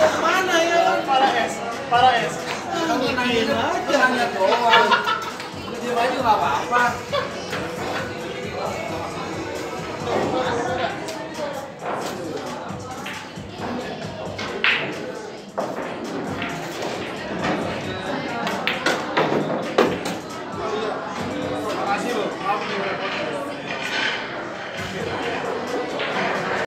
ke sini kayak mau ke mana ya? Para es, para es. Kamu nanyain aja. Nanya doang. Dia baju nggak apa-apa.